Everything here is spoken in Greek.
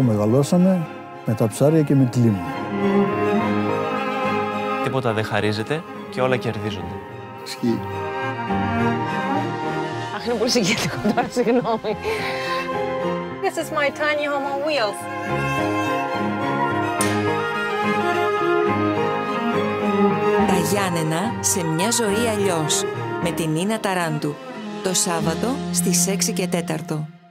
μεγαλώσαμε με τα ψάρια και με τη λίμνη. Τίποτα δεν χαρίζεται και όλα κερδίζονται. Ισχύει. Αχ, είναι πολύ τώρα, συγγνώμη. This is my tiny home on wheels. Τα Γιάννενα σε μια ζωή αλλιώς με την Νίνα Ταράντου. Το Σάββατο στις 6 και 4.